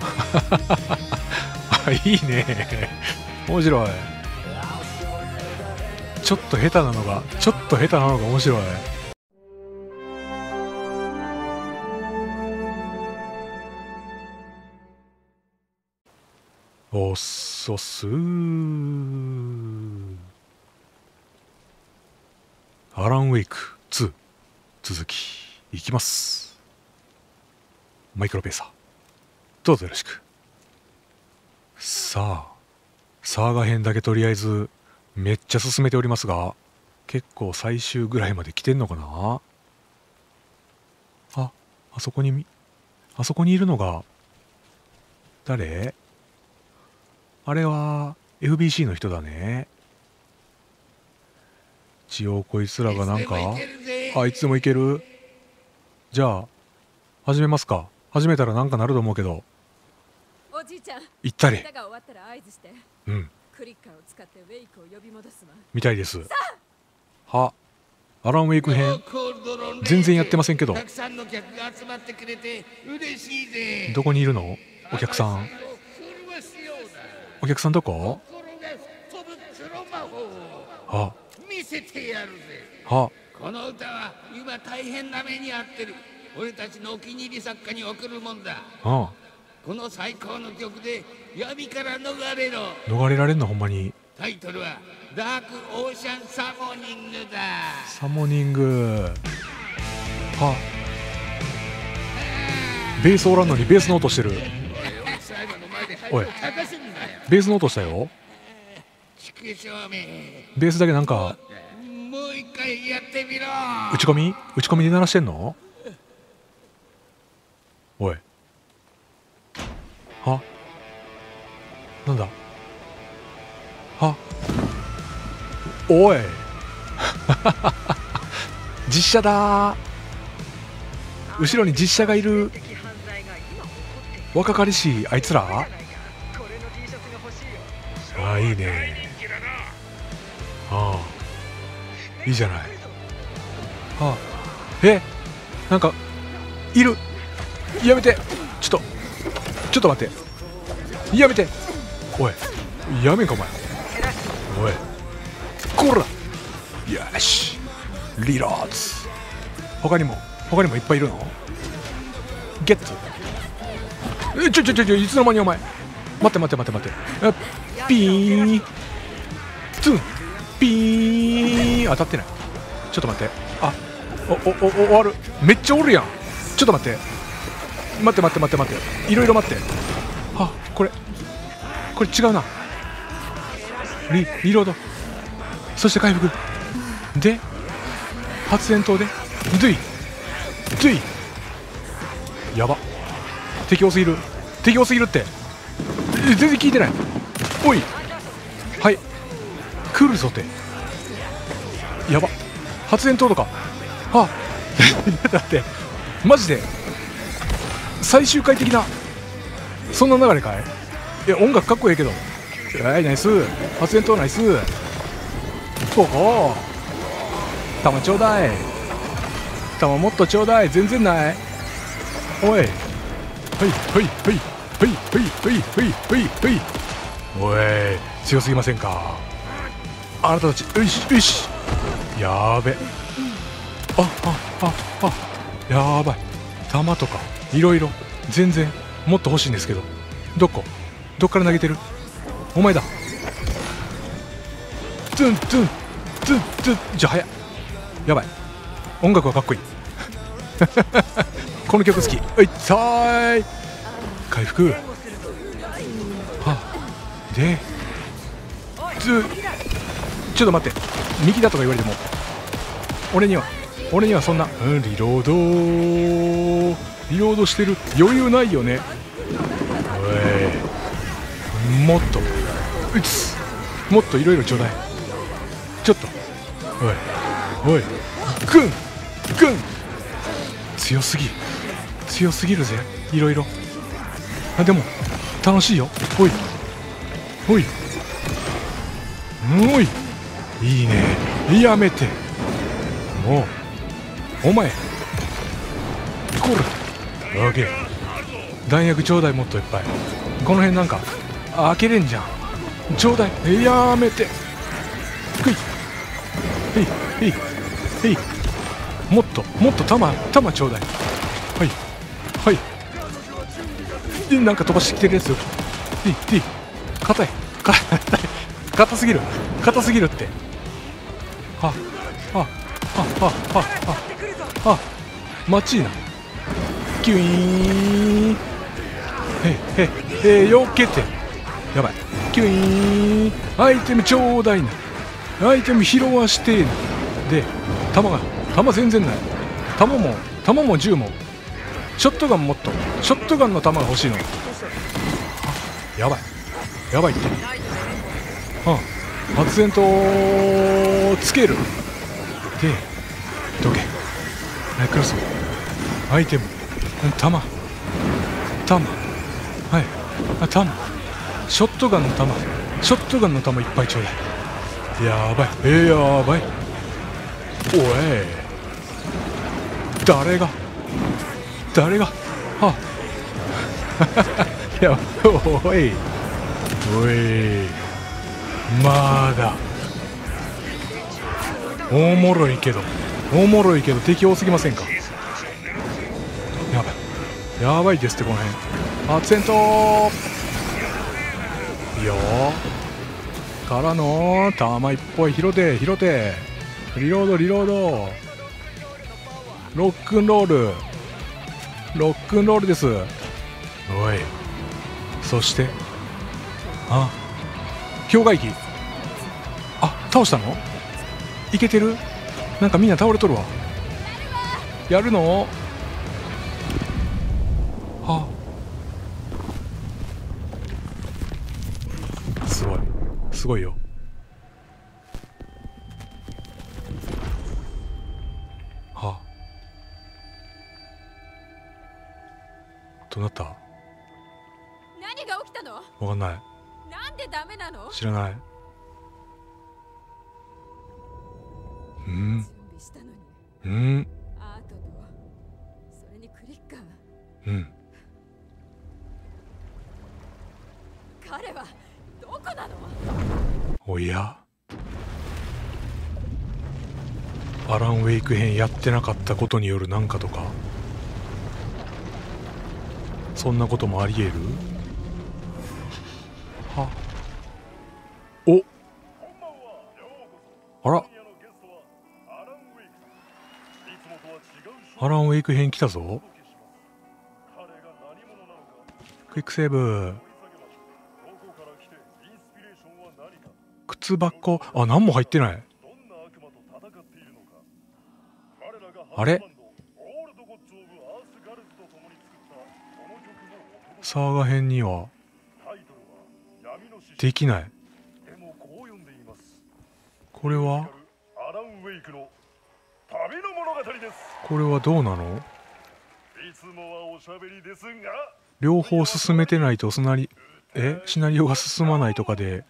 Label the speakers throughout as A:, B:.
A: あいいね。面白い。ちょっと下手なのがちょっと下手なのが面白い。おっそす。アランウェイク2続きいきます。マイクロペーサー。どうぞよろしく。さあサーガ編だけとりあえずめっちゃ進めておりますが結構最終ぐらいまで来てんのかな？ああそこにあそこにいるのが誰？あれは FBC の人だね。一応こいつらがなんかあいつでもいける？じゃあ始めますか。始めたらなんかなると思うけど行ったり。うん。みたいです。は。アラン・ウェイク編全然やってませんけど。どこにいるの？お客さん。お客さんどこ？は。
B: 見
A: は。
B: この歌は今大変な目にあってる。俺たちのお気に入り作家に送るもんだ。
A: ああ
B: この最高の曲で闇から逃れろ。
A: 逃れられんのほんまに。
B: タイトルはダークオーシャンサモニングだ。
A: サモニング。は。ベースおらんのにベースの音してる。おい。ベースの音したよ。ベースだけなんか
B: もう一回やってみろ。
A: 打ち込み？打ち込みで鳴らしてんの？おいなんだ？は？おい。実写だ。後ろに実写がいる。若かりしいあいつら？ああいいね。ああいいじゃない。あえ？なんかいる？やめて。ちょっとちょっと待って。やめて。おいやめんかお前。おいこら。よしリロード他にも他にもいっぱいいるの？ゲット。えちょちょちょいつの間にお前。待って待って待って待って。あピーン。ツン。ピーン。当たってない。ちょっと待って。あおおお終わる。めっちゃおるやん。ちょっと待って。待って待って待って待って。いろいろ待って。あこれ。これ違うな。リリロードそして回復。で発煙筒で。ドゥイドゥイやば。敵多すぎる。敵多すぎるって。全然聞いてない。おい。はい。来るぞって。やば。発煙筒とか。あ。だって。マジで。最終回的な。そんな流れかい？いや音楽かっこいいけど。はいナイス。発煙筒ナイスここ弾ちょうだい。弾もっとちょうだい。全然ない。おい。はいはいはいはいはいはいはいはいはい。おい強すぎませんか。あなたたちよしよし。やーべ。ああああ。やばい。弾とかいろいろ全然もっと欲しいんですけど。どこ？どっから投げてる？お前だ。ツンツンツンツン。じゃ早っやばい。音楽はかっこいい。この曲好き。はいさーい。回復。はでつちょっと待って。右だとか言われても。俺には俺にはそんな、うん、リロードリロードしてる。余裕ないよね。もっと。うつ。もっといろいろちょうだい。ちょっと。おい。おい。グングン強すぎ。強すぎるぜ。いろいろあでも楽しいよ。おい。おい。おい。いいね。やめて。もう。お前。こらオーケー。弾薬ちょうだいもっといっぱい。この辺なんか。開けれんじゃん。ちょうだい。やめて。くい。へい。へい。へい。もっと。もっと。弾弾ちょうだい。はい。はい。でなんか飛ばしてきてるやついい。いい。硬い。硬い。硬すぎる。硬すぎるって。はあはあはあはああ。マッチいな。キュイーン。へへへよけて。やばい。キュイーン。アイテムちょうだいな。アイテム拾わしてな。で弾が弾全然ない。弾も弾も銃も。ショットガンもっと。ショットガンの弾が欲しいの。あやばい。やばいって。あ発煙筒つける。でどけ。ナイクロス。アイテム。弾。弾。はい。あ弾。ショットガンの弾ショットガンの弾いっぱいちょうだい。やばい。えー、やばい。おい誰が？誰が？あい やおい。おいまだ。おもろいけど。おもろいけど敵多すぎませんか？やばい。やばいですってこの辺。アクセントいいよ。からの弾いっぽい拾て拾て。リロードリロード。ロックンロール。ロックンロールです。おい。そして。あ。氷河域あ倒したの？いけてる？なんかみんな倒れとるわ。やるの？すごいよ。はどうなった？わ
C: 何が起きたの？
A: かんない。
C: なんでダメなの？
A: 知らない
C: ア
A: ラン・ウェイク編やってなかったことによるなんかとか。そんなこともあり得る？は？お？あら？アラン・ウェイク編来たぞ。クイックセーブ。靴箱？あ何も入ってない。あれ？サーガ編にはできない。これは・これはどうなの？両方進めてないとスナリえ？シナリオが進まないとかで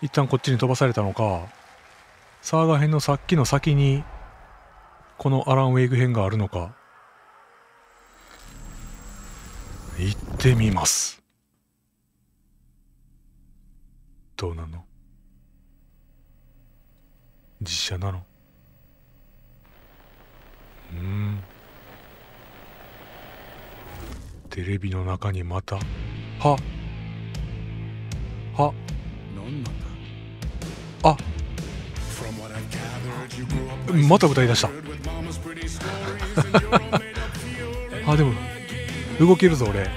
A: 一旦こっちに飛ばされたのか？サーガ編のさっきの先にこのアラン・ウェイク編があるのか？行ってみます。どうなの？実写なの？うん。テレビの中にまた。は。は。
D: 何なんだ？
A: あまた歌い出した。あでも動けるぞ俺。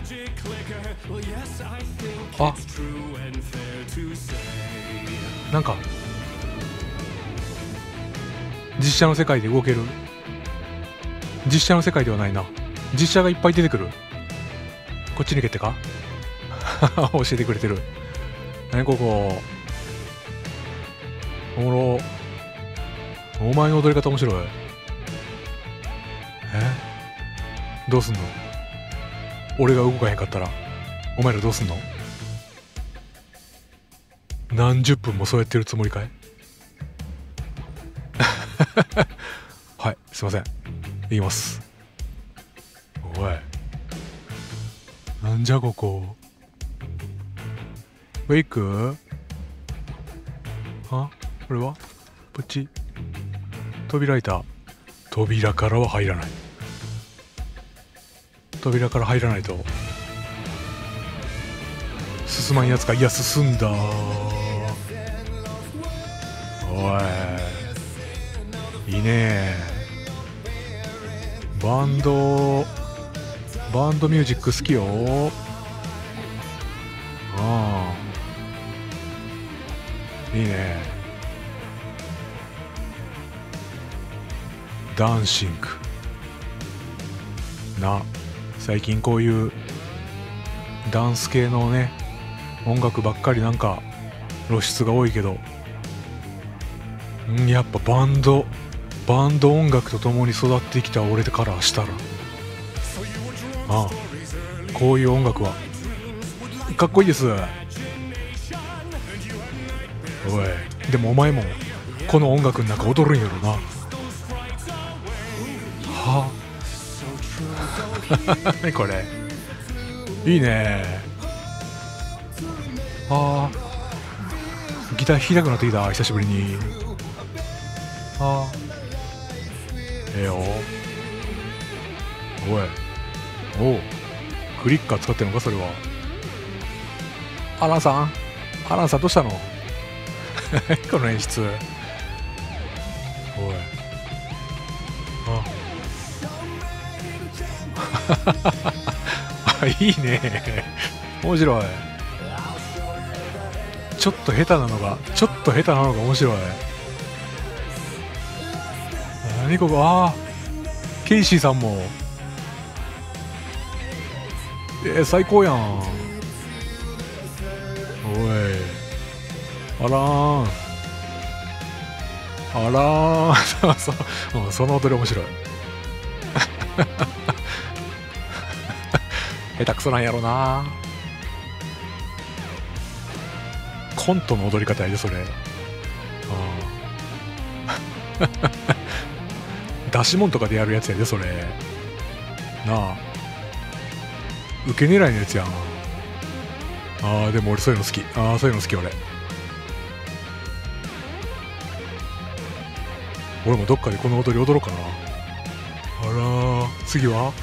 A: あ。なんか実写の世界で動ける。実写の世界ではないな。実写がいっぱい出てくる。こっちに決定か？教えてくれてる。何ここ？おもろ。お前の踊り方面白い。え？どうすんの？俺が動かへんかったらお前らどうすんの？何十分もそうやってるつもりかい？はいすいません。言います。おい。なんじゃここ。ウェイク？あこれは？こっち。扉開いた。扉からは入らない。扉から入らないと。進まんやつか？いや進んだ。おい。いいね。バンド。バンドミュージック好きよ。ああいいね。ダンシング。な最近こういうダンス系のね音楽ばっかりなんか露出が多いけどんやっぱバンドバンド音楽とともに育ってきた俺からしたら。ああこういう音楽は。かっこいいです。おいでもお前もこの音楽の中踊るんやろな。はあ。何 これ。いいね。ああ。ギター弾きたくなってきた久しぶりに。ああ。ええよ。おい。おう。クリッカー使ってんのかそれは。アランさん？アランさんどうしたの？この演出。おい。いいね。面白い。ちょっと下手なのがちょっと下手なのが面白い。何ここ？ああケイシーさんも。えー、最高やん。おい。あらーん。あらーん。そそその踊り面白い。下手くそなんやろな。コントの踊り方やでそれ。ああ 出し物とかでやるやつやでそれ。なあ。受け狙いのやつやん。あーでも俺そういうの好き。ああそういうの好き俺。俺もどっかでこの踊り踊ろうかな。あら次は？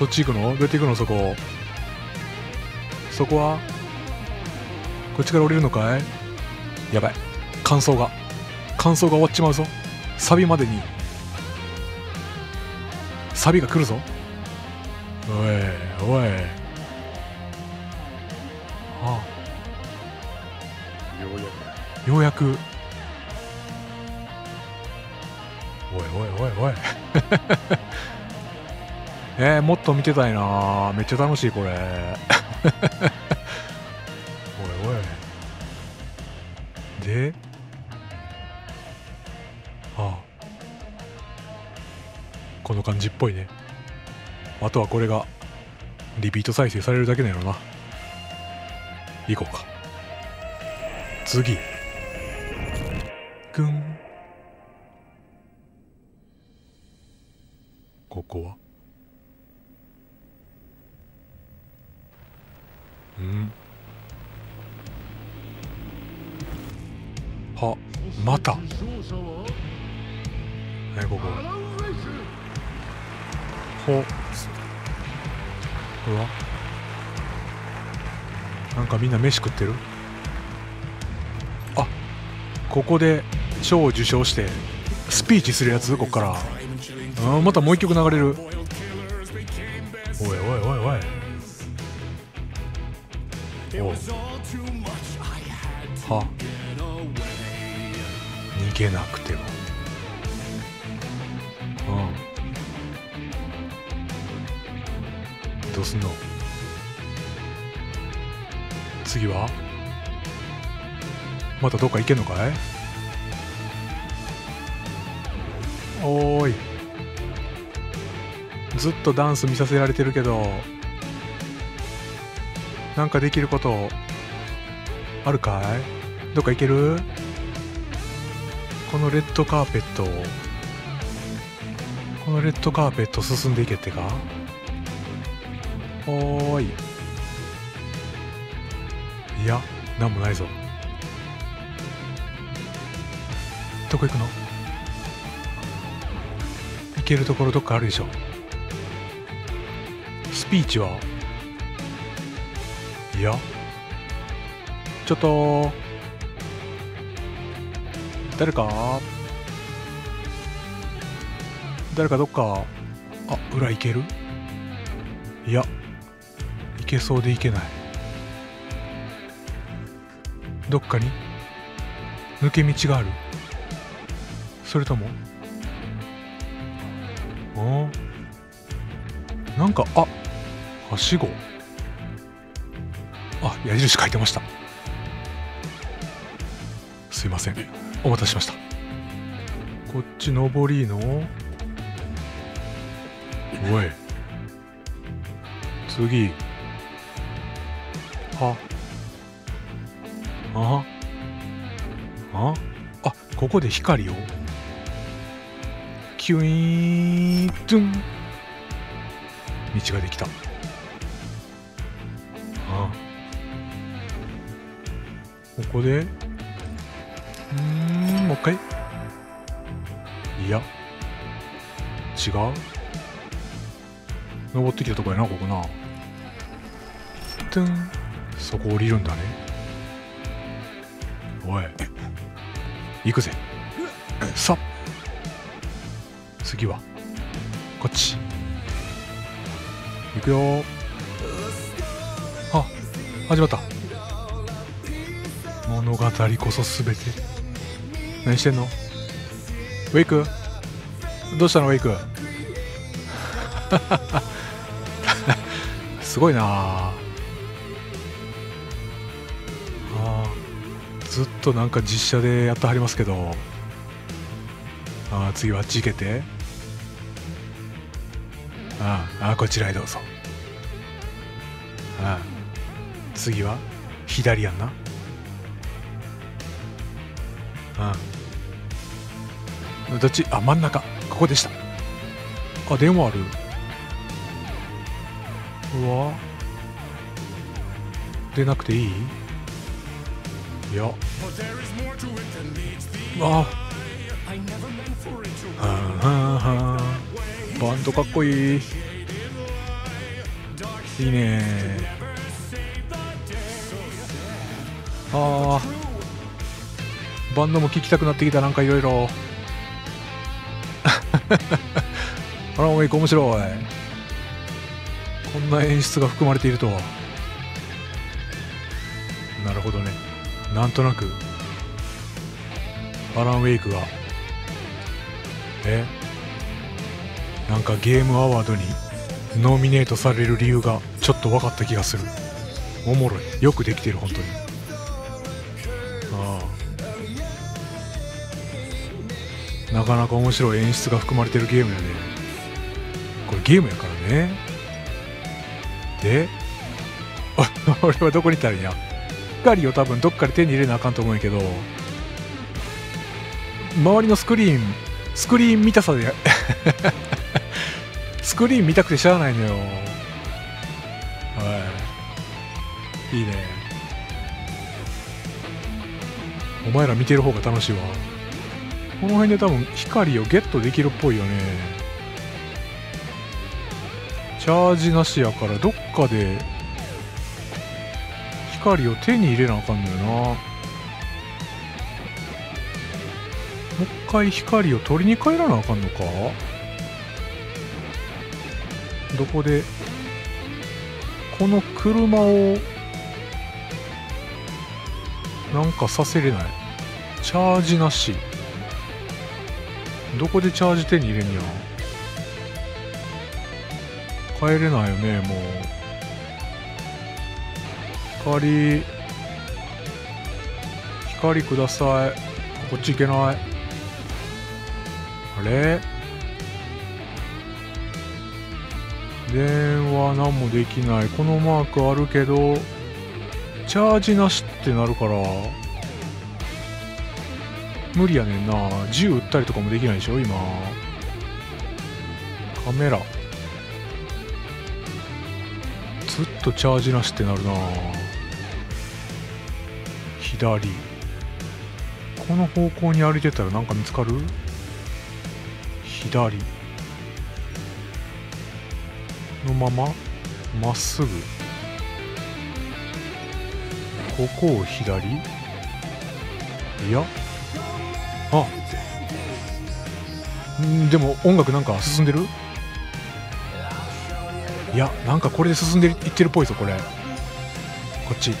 A: そっち行くの？どうやって行くの？そこ。そこは？こっちから降りるのかい？やばい。感想が。感想が終わっちまうぞ。サビまでに。サビが来るぞ。おいおい。ああ。ようやく。おいおいおいおい。えー、もっと見てたいな。めっちゃ楽しいこれ。おいおい。でああ。この感じっぽいね。あとはこれがリピート再生されるだけなのな。行こうか。次。ぐん。ここは？うん。はまた。えここ。ほ。これはなんかみんな飯食ってる？あここで賞を受賞してスピーチするやつ？こっから。あまたもう一曲流れる。またどっか行けんのかい？おーい。ずっとダンス見させられてるけどなんかできることあるかい？どっか行ける？このレッドカーペットこのレッドカーペット進んでいけってか？おーい。いやなんもないぞ。どこ行くの？行けるところどっかあるでしょ。スピーチは？いや。ちょっと。誰か？誰かどっか？あ裏行ける？いや。行けそうで行けない。どっかに？抜け道がある。それとも？あ？なんかあはしご。あ矢印書いてました。すいません。お待たせしました。こっち上りの？おい。次。は。あ？あ？あここで光を？キュイーントゥン。道ができた。あここで。うんもう一回。いや。違う。登ってきたとこやなここな。トゥン。そこ降りるんだね。おい。行くぜ。さっ。次は。こっち。行くよ。あ始まった。物語こそ全て。何してんの？ウェイク？どうしたの？ウェイク。すごいな。あずっとなんか実写でやってはりますけど。あ次はあっち行けてあーあーこちらへどうぞ。あー次は？左やんな。あーどっち？あ真ん中。ここでした。あ電話ある。うわ。出なくていい？いや。あはあはあはあバンドかっこいい。いいね。あー。バンドも聴きたくなってきたなんかいろいろ。あらおい面白い。こんな演出が含まれているとは。なるほどね。なんとなく。アラン・ウェイクが。え？なんかゲームアワードにノミネートされる理由がちょっと分かった気がする。おもろい。よくできてる本当に。ああ。なかなか面白い演出が含まれてるゲームやね。これゲームやからね。であ 俺はどこに行ったらいいんや。光を多分。どっかで手に入れなあかんと思うんやけど。周りのスクリーンスクリーン見たさで クリーン見たくてしゃあないのよ。はい。いいね。お前ら見てる方が楽しいわ。この辺で多分光をゲットできるっぽいよね。チャージなしやからどっかで光を手に入れなあかんのよな。もう一回光を取りに帰らなあかんのか？どこでこの車をなんかさせれない。チャージなし。どこでチャージ手に入れんや帰れないよねもう。光光ください。こっち行けない。あれ？電話何もできない。このマークあるけどチャージなしってなるから無理やねんな。銃撃ったりとかもできないでしょ今。カメラ。ずっとチャージなしってなるな。左。この方向に歩いてたらなんか見つかる？左。のまままっすぐここを左？いや。あ。んでも音楽なんか進んでる？いやなんかこれで進んでいってるっぽいぞこれ。こっち。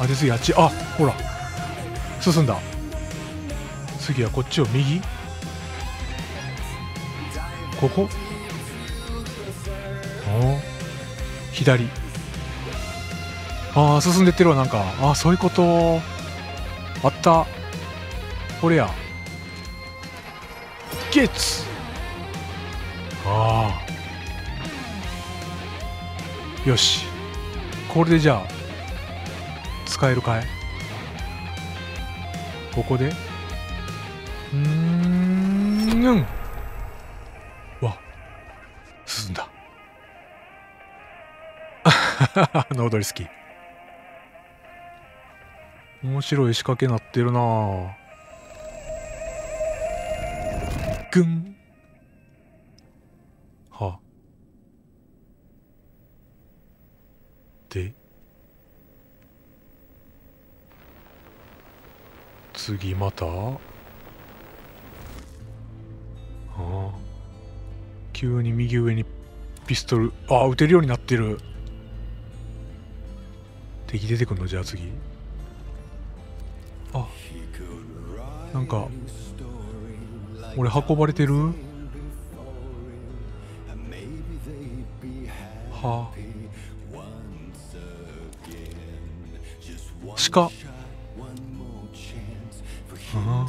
A: あで次あっち。あほら。進んだ。次はこっちを右？ここ？左。ああ進んでってるわなんか。ああそういうことあった。これやゲッツ。ああよし。これでじゃあ使えるかい？ここで。うんうん。の踊り好き。面白い仕掛けなってるな。ぁぐんは。で。次また。ああ。急に右上にピストル。ああ撃てるようになってる。敵出てくんの？じゃあ次。あなんか俺運ばれてる？はあ。鹿。ああ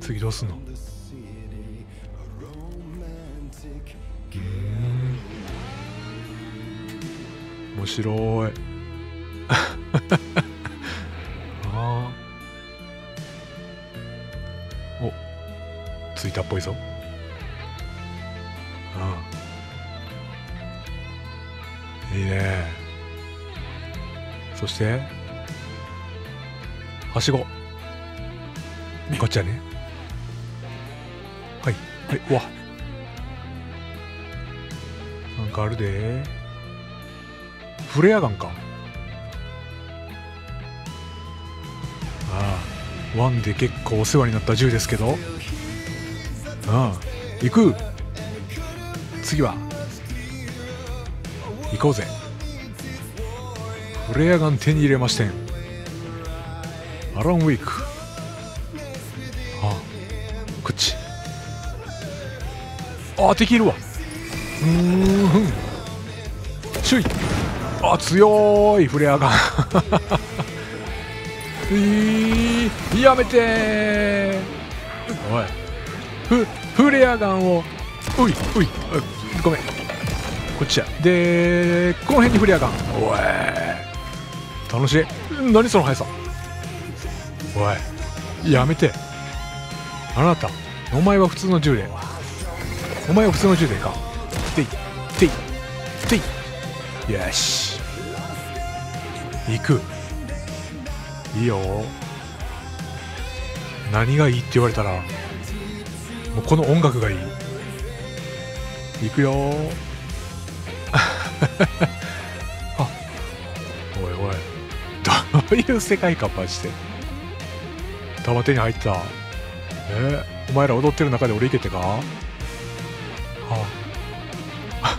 A: 次どうすんの？面白い。あ。あお着いたっぽいぞ。ああ。いいね。そしてはしご。こっちはね。はい。はいうわ。なんかあるで。フレアガンか。ああワンで結構お世話になった銃ですけど。ああ行く。次は。行こうぜ。フレアガン手に入れましてん。アランウィーク。ああこっちあ敵いるわ。うーん。注意。あ強いフレアガン。えー、やめて。おい。フフレアガンを。おいおい。ごめん。こっちや。でこの辺にフレアガン。おい。楽しい。何その速さ。おい。やめて。あなたお前は普通の銃で。お前は普通の銃でかていていてい。よし。行く。いいよ。何がいいって言われたらもうこの音楽がいい。行くよ。あおいおい。どういう世界観マジで？玉手に入った。えー、お前ら踊ってる中で俺いけてか？はあ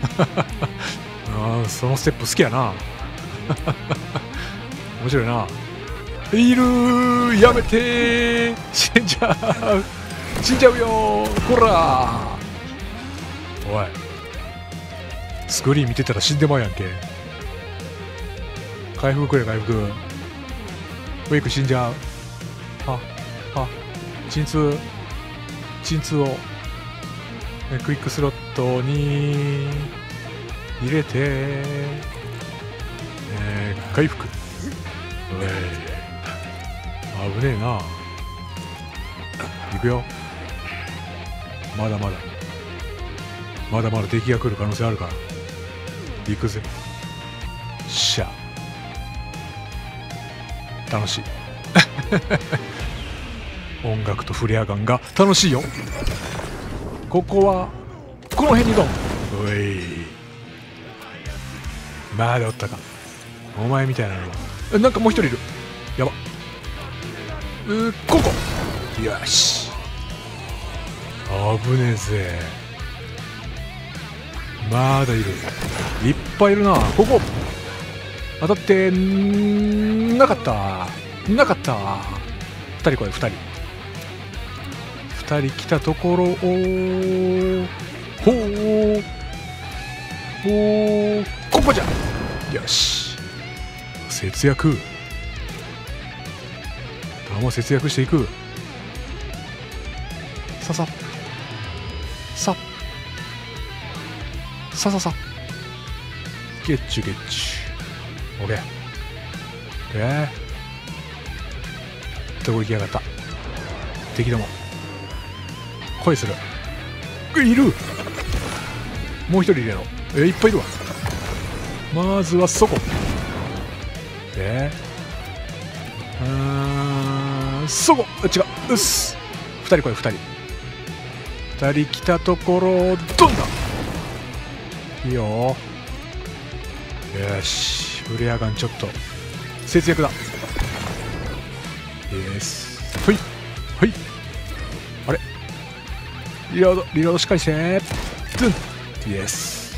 A: あそのステップ好きやな。面白いな。いるーやめてー。死んじゃう。死んじゃうよ。ーこらおい。スクリーン見てたら死んでまうやんけ。回復くれ回復ウェイク死んじゃう。ああ鎮痛。鎮痛を。えクイックスロットに。入れて、えー、回復。危ねえな。行くよ。まだまだ。まだまだ敵が来る可能性あるから。行くぜ。しゃ。楽しい。音楽とフレアガンが。楽しいよ。ここはこの辺にドンおい。まだおったか。お前みたいなのは。なんかもう一人いる。やば。うーここよし。危ねえぜ。まだいる。いっぱいいるな。ここ当たってんなかった。なかった。2人来い2人。2人来たところをほうほうここじゃ。よし。節約。弾節約していく。ささ。さ。さささ。ゲッチュゲッチュ。オッケー。えー、どこ行きやがった？敵ども。恋する。えいる。もう一人いるやろえいっぱいいるわ。まずはそこ。そこ。違う。うっす。二人来い二人。二人来たところをどんだいいよ。よし。フレアガンちょっと。節約だ。イエス。ほい。ほい。あれ。リロード。リロードしっかりして。ドゥン。イエス。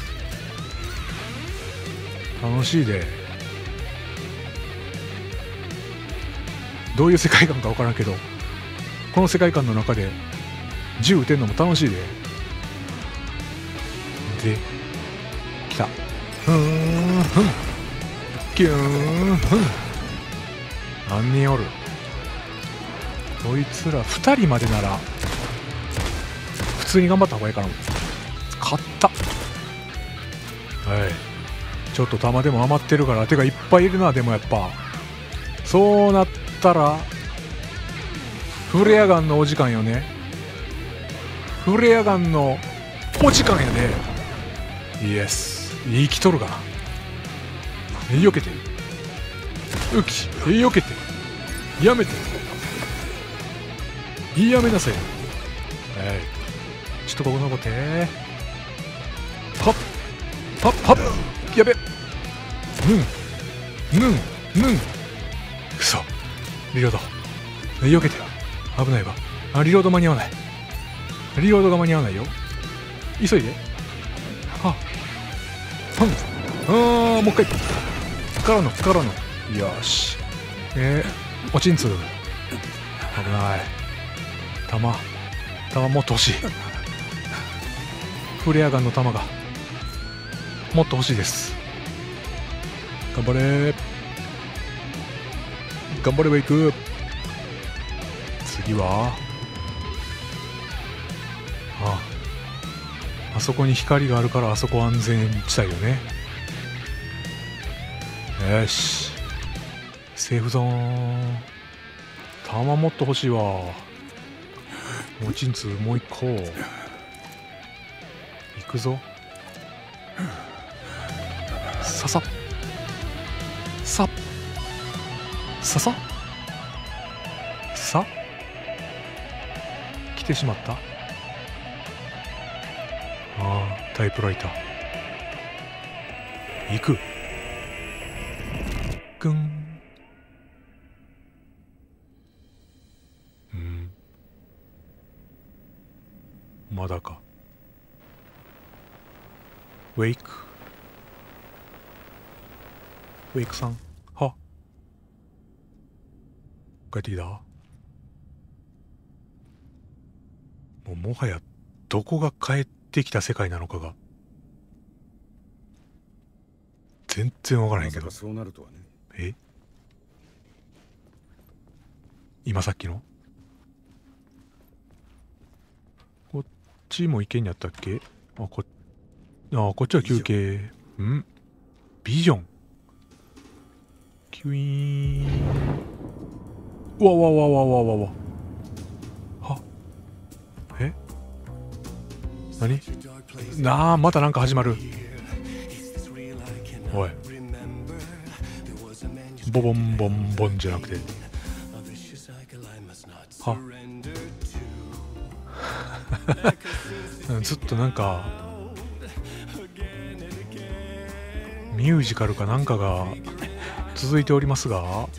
A: 楽しいで。どういう世界観か分からんけどこの世界観の中で銃撃てんのも楽しいで。で来た。ふんふん。キューンふん。何人おる？こいつら2人までなら普通に頑張った方がいいかな勝った。はい。ちょっと弾でも余ってるからてかいっぱいいるなでもやっぱ。そうなったらフレアガンのお時間よね。フレアガンのお時間やね。イエス。生きとるかな避けて。ウキ避けて。やめて。やめなさい。はい。ちょっとここ残って。はっはっはっやべ。ぬん。ぬん。ぬん。くそ。リロード。避けて危ないわ。あリロード間に合わない。リロードが間に合わないよ。急いで。はふんあーもう一回。からのからの。よし。えー、おちんつ。危ない。弾。弾もっと欲しい。フレアガンの弾が。もっと欲しいです。頑張れ。頑張ればいく次はああそこに光があるからあそこ安全地帯よね。よし。セーフゾーン。弾もっと欲しいわ。おちんつもう一個。行くぞ。ささ。さっ。ささ？さ？来てしまった？ああタイプライター。行く。くん。うん。まだか。ウェイク。ウェイクさんは帰ってきたもうもはやどこが帰ってきた世界なのかが全然わからへんけど
D: そうなるとはね
A: え今さっきのこっちも行けんやったっけあこっあこっちは休憩んビジョンキュイーンうわわわわわわわ。は？え？何？なあまたなんか始まる。おい。ボボンボンボンじゃなくて。は？ずっとなんかミュージカルかなんかが続いておりますが。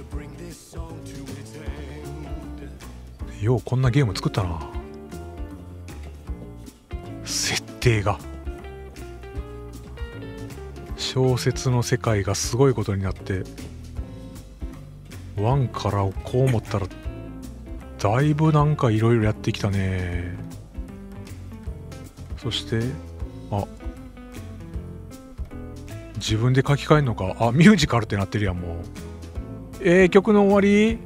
A: ようこんなゲーム作ったな。設定が。小説の世界がすごいことになって1からこう思ったらだいぶなんかいろいろやってきたね。そしてあ自分で書き換えんのか。あミュージカルってなってるやんもう。えー、曲の終わり？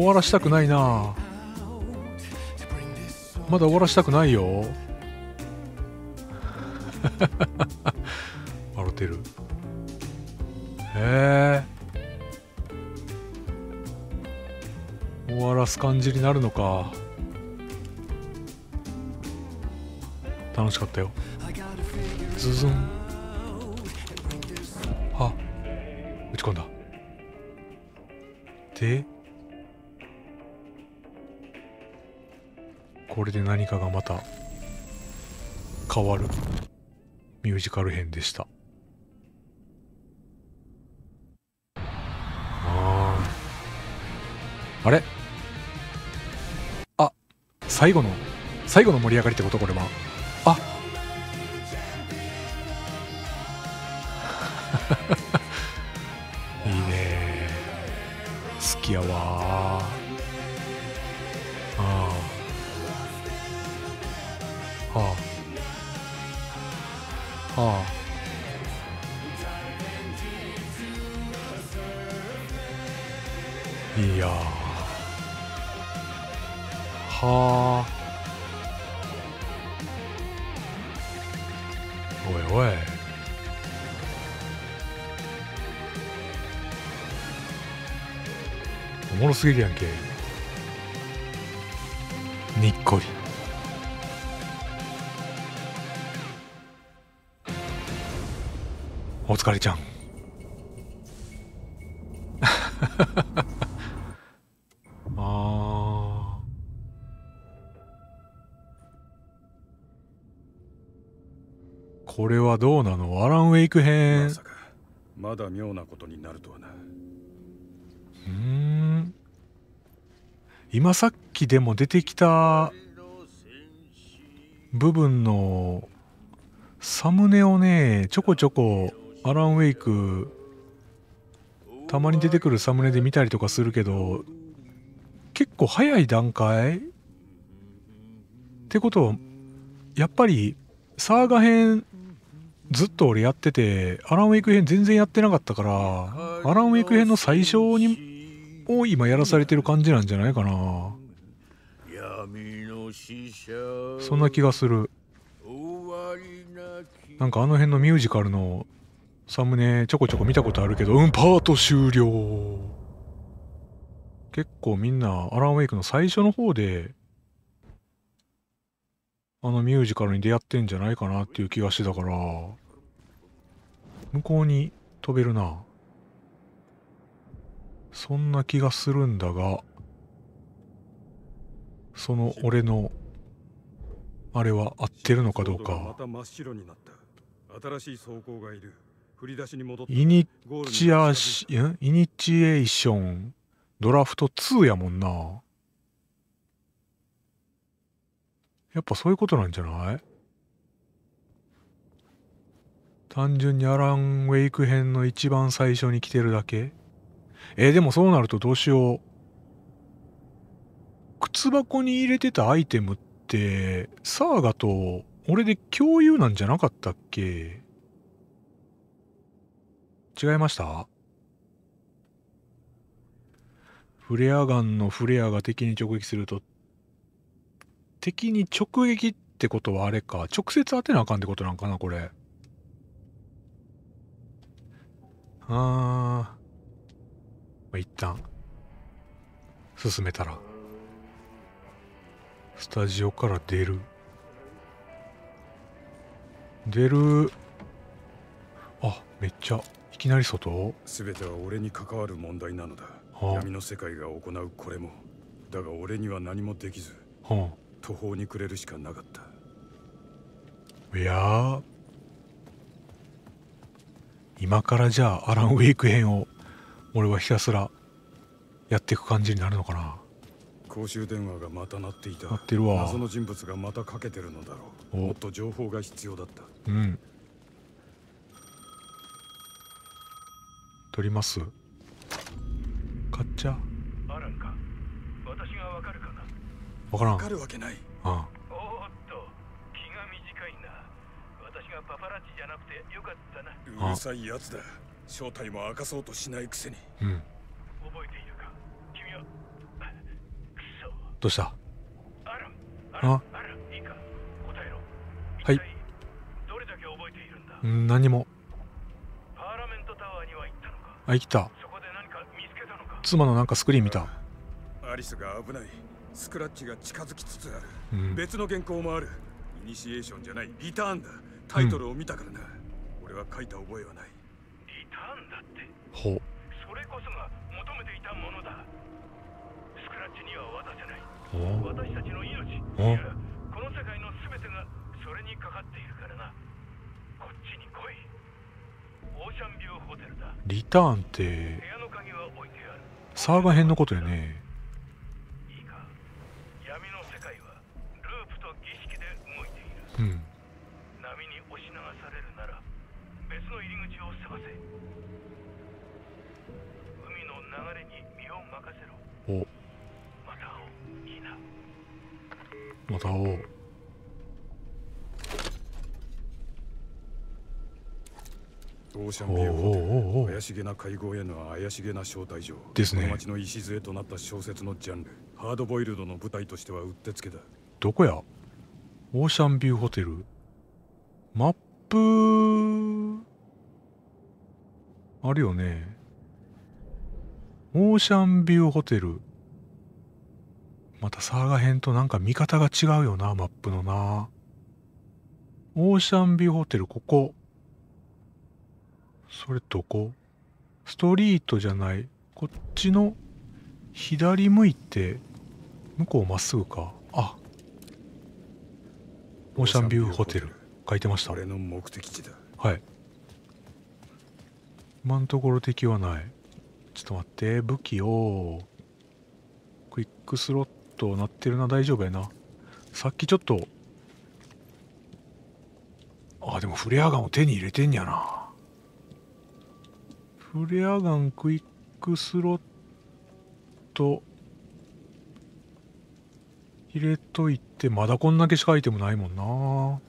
A: 終わらしたくないな。まだ終わらしたくないよ。笑ってる。へえ終わらす感じになるのか。楽しかったよ。ズズン。あ打ち込んだ。でこれで何かがまた変わるミュージカル編でした。ああれ？あ最後の最後の盛り上がりってこと？これは。おもろすぎるやんけ。にっこり。お疲れちゃん。あー。これはどうなの？アランウェイク編。
E: まさかまだ妙なことになるとはな
A: うーん今さっきでも出てきた部分のサムネをねちょこちょこアラン・ウェイクたまに出てくるサムネで見たりとかするけど結構早い段階？ってことはやっぱりサーガ編ずっと俺やっててアラン・ウェイク編全然やってなかったからアラン・ウェイク編の最初にを今やらされてる感じなんじゃないかな。そんな気がする。なんかあの辺のミュージカルのサムネちょこちょこ見たことあるけどうんパート終了。結構みんなアラン・ウェイクの最初の方であのミュージカルに出会ってんじゃないかなっていう気がしてたから向こうに飛べるな。そんな気がするんだがその俺のあれは合ってるのかどう
E: ま
A: か
E: た真っ白になった。新しい走行がいる。振り出しに戻った。
A: イニチアシんイニチエーション。ドラフト2やもんな。やっぱそういうことなんじゃない？単純にアラン・ウェイク編の一番最初に来てるだけ？えーでもそうなるとどうしよう。靴箱に入れてたアイテムってサーガと俺で共有なんじゃなかったっけ？違いました？フレアガンのフレアが敵に直撃すると敵に直撃ってことはあれか。直接当てなあかんってことなんかなこれ。あー。あ一旦進めたらスタジオから出る。出る。あめっちゃいきなり外？
E: 全ては俺に関わる問題なのだ、
A: はあ。
E: 闇の世界が行うこれも。だが俺には何もできず
A: は
E: 途方に暮れるしかなかった。
A: あいやー。今からじゃあアランウェイク編を俺はひたすらやっていく感じになるのかな。
E: 公衆電話がまた鳴っていた。
A: 鳴ってるわ。
E: 謎の人物がまたかけてるのだろう。
A: お。
E: もっと情報が必要だった。
A: うん。取ります？買っちゃ
D: アランか。私がわかるかな？
A: わからん。
E: わかるわけない。
A: あ
D: おーっと。気が短いな。私がパパラッチじゃなくてよかったな。
E: うるさいやつだ正体も明かそうとしないくせに。
A: うん。
D: 覚えているか？君は。くそ。
A: どうした？あ？
D: アラン。いいか？答えろ。
A: はい。
D: どれだけ覚えているんだ？
A: うん何も。
D: パーラメントタワーには行ったのか？
A: あ生きた。
D: そこで何か見つけたのか？
A: 妻のなんかスクリーン見た。
E: アリスが危ない。スクラッチが近づきつつある、
A: うん。
E: 別の原稿もある。イニシエーションじゃない。リターンだ。タイトルを見たからな、俺は書いた覚えはない
A: ほう。
D: それこそが求めていたものだ。スクラッチには渡せない。私たちの命。い
A: お
D: やこの世界の全てがそれにかかっているからな。こっちに来い。オーシャンビューホテルだ。
A: リターンって。
D: 部屋の鍵は置いてある。
A: サーガ編のことよね
D: また会おう。
E: オーシャンビューホ怪しげな会合への怪しげな招待状。
A: ですね。
E: この街の礎となった小説のジャンル。ハードボイルドの舞台としてはうってつけだ。
A: どこや？オーシャンビューホテル。マップあるよね。オーシャンビューホテルまたサーガ編となんか見方が違うよなマップのな。オーシャンビューホテルここ。それどこ？ストリートじゃない。こっちの左向いて向こうまっすぐか。あ。オーシャンビューホテル。書いてました。
E: 俺の目的地だ。
A: はい。今のところ敵はない。ちょっと待って武器を。クイックスロットなってるな大丈夫やな。さっきちょっとあでもフレアガンを手に入れてんやな。フレアガンクイックスロット入れといてまだこんだけしかアイテムないもんな。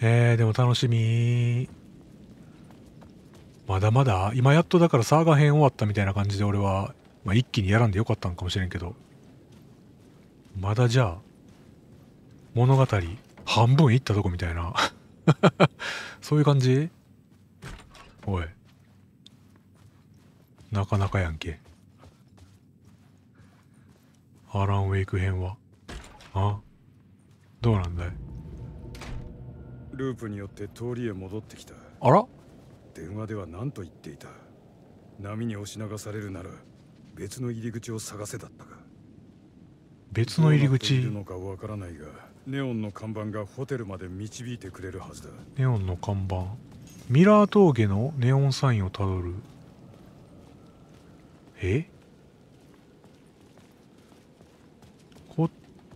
A: えー、でも楽しみ。まだまだ今やっとだからサーガ編終わったみたいな感じで俺は、まあ、一気にやらんでよかったんかもしれんけどまだじゃあ物語半分いったとこみたいな。そういう感じ？おい。なかなかやんけ。アランウェイク編は。あ？どうなんだい？
E: ループによって通りへ戻ってきた。
A: あら？
E: 電話では何と言っていた。波に押し流されるなら別の入り口を探せだったか。
A: 別の入り
E: どうなってい
A: 口
E: るのかわからないがネオンの看板がホテルまで導いてくれるはずだ。
A: ネオンの看板。ミラー峠のネオンサインをたどる。え？こっ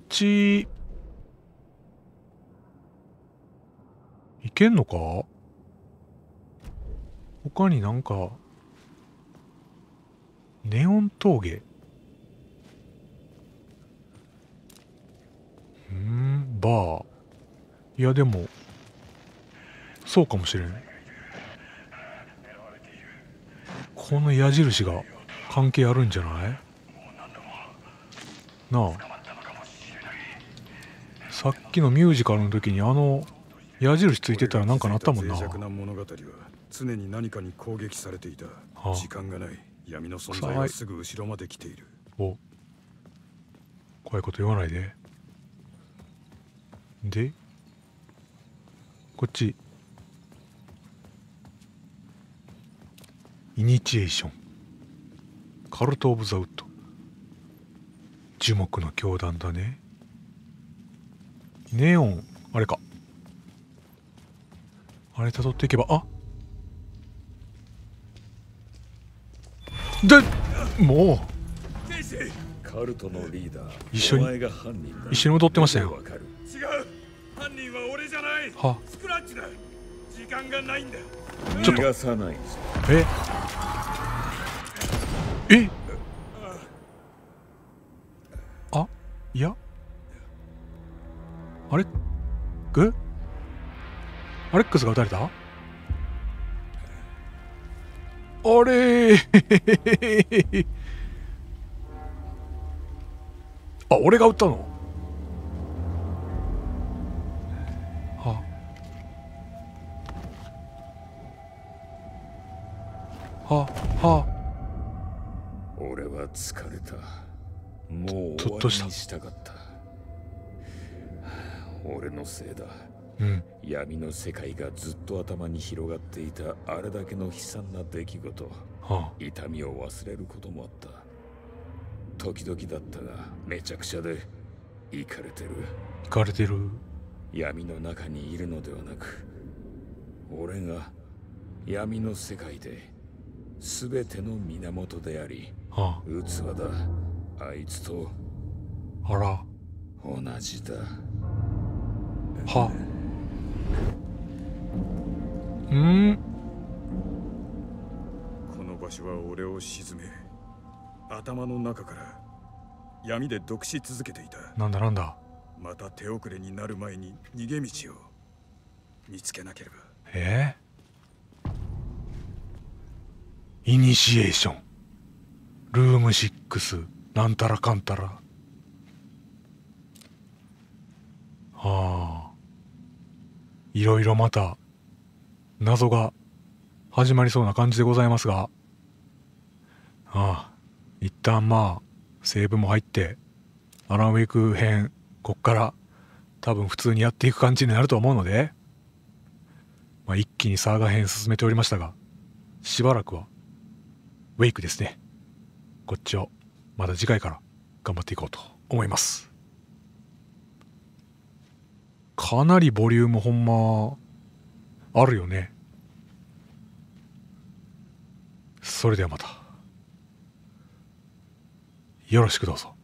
A: ち？いけんのか？他になんかネオン峠うーんバー。いやでもそうかもしれんこの矢印が関係あるんじゃない？なあ。さっきのミュージカルの時にあの矢印ついてたらなんかなったもんな。
E: 脆弱な物語は常に何かに攻撃されていた、
A: はあ。
E: 時間がない闇の存在はすぐ後ろまで来ている。
A: お。怖いこと言わないで。でこっち。イニチエーションカルト・オブ・ザ・ウッド樹木の教団だね。ネオンあれか。あれ辿っていけばあでも
F: カルトのリーダー。
A: 一緒に。一緒に踊ってましたよ。
E: 違う。犯人は俺じゃない。
A: は。
E: スクラッチだ。時間がないんだ。
A: ちょっと。え？え？あ？いや？あれ？え？アレックスが撃たれた？あれー。あ俺が撃ったの？は。はは。
F: 俺は疲れた。もう終わりにしたかった。俺のせいだ
A: うん。
F: 闇の世界がずっと頭に広がっていたあれだけの悲惨な出来事。
A: は
F: 痛みを忘れることもあった。時々だったがめちゃくちゃでイかれてる。
A: あ行かれてる。
F: 闇の中にいるのではなく俺が闇の世界で全ての源であり
A: は
F: 器だ。あいつと
A: ああら。
F: 同じだ。
A: はうん。
E: この場所は俺を沈め頭の中から闇で毒し続けていた。
A: なんだなんだ。
E: また手遅れになる前に逃げ道を見つけなければ。
A: え？イニシエーション。ルーム6なんたらかんたら。はあ。いろいろまた謎が始まりそうな感じでございますが。ああ一旦まあセーブも入ってアランウェイク編こっから多分普通にやっていく感じになると思うのでまあ、一気にサーガ編進めておりましたがしばらくはウェイクですね。こっちをまた次回から頑張っていこうと思います。かなりボリュームほんまあるよね。それではまた。よろしくどうぞ。